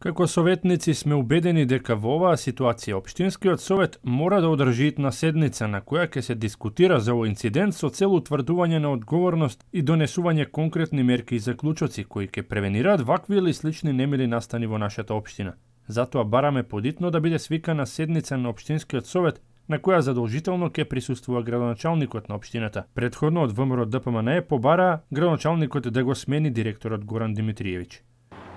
Како советници сме убедени дека во оваа ситуација Обштинскиот совет мора да одржи на седница на која ќе се дискутира за овој инцидент со цел утврдување на одговорност и донесување конкретни мерки и заклучоци кои ќе превенираат вакви или слични немили настани во нашата општина. Затоа бараме подитно да биде свикана седница на Обштинскиот совет на која задолжително ќе присуствува градоначалникот на општината. Предходно од ВМРО ДПМН побара градоначалникот да го смени директорот Горан Димитриевиќ.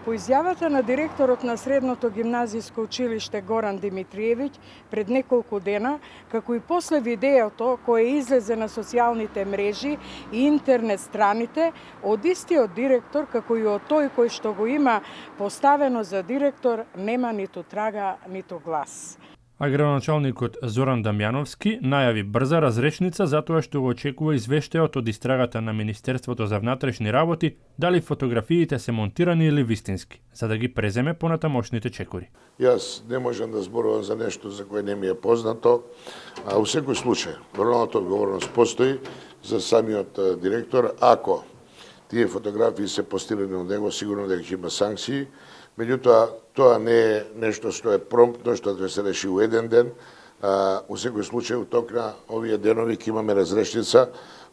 По изјавата на директорот на Средното гимназиско училиште Горан Димитриевиќ пред неколку дена, како и после видеото кое излезе на социјалните мрежи и интернет страните, од истиот директор, како и од тој кој што го има поставено за директор, нема ниту трага, ниту глас а градоначалникот Зоран Дамјановски најави брза разрешница затоа што го очекува извештајот од истрагата на Министерството за внатрешни работи дали фотографиите се монтирани или вистински, за да ги преземе понатамошните чекори. Јас не можам да зборувам за нешто за кое не ми е познато, а во секој случај, моралната одговорност постои за самиот директор, ако тие фотографии се постирани од него, сигурно дека ќе има санкции, Меѓутоа, тоа не е нешто што е промптно, што ќе се реши у еден ден. А, у секој случај, у ток на овие денови ќе имаме разрешница.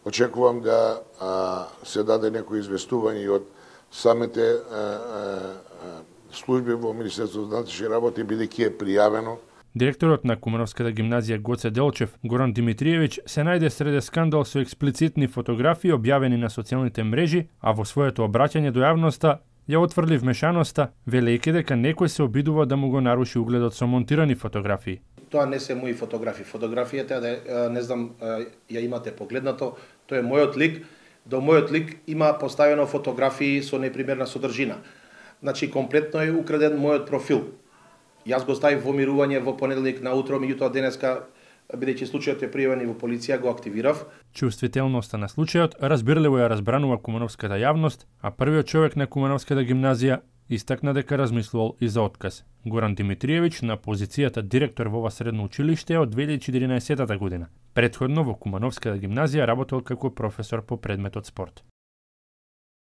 Очекувам да а, се даде некој известување од самите а, а, служби во Министерството за внатрешни работи, бидејќи е пријавено Директорот на Кумановската гимназија Гоце Делчев, Горан Димитриевич, се најде среде скандал со експлицитни фотографии објавени на социјалните мрежи, а во своето обраќање до јавноста ја отврли вмешаноста, велејќи дека некој се обидува да му го наруши угледот со монтирани фотографии. Тоа не се мои фотографии. Фотографијата, да, не знам, ја имате погледнато, тоа е мојот лик. До мојот лик има поставено фотографии со непримерна содржина. Значи, комплетно е украден мојот профил. Јас го ставив во мирување во понеделник на утро, меѓутоа денеска бидејќи случајот е пријавен и во полиција, го активирав. Чувствителноста на случајот разбирливо ја разбранува кумановската јавност, а првиот човек на кумановската гимназија истакна дека размислувал и за отказ. Горан Димитриевич на позицијата директор во ова средно училиште од 2014 година. Предходно во Кумановската гимназија работел како професор по предметот спорт.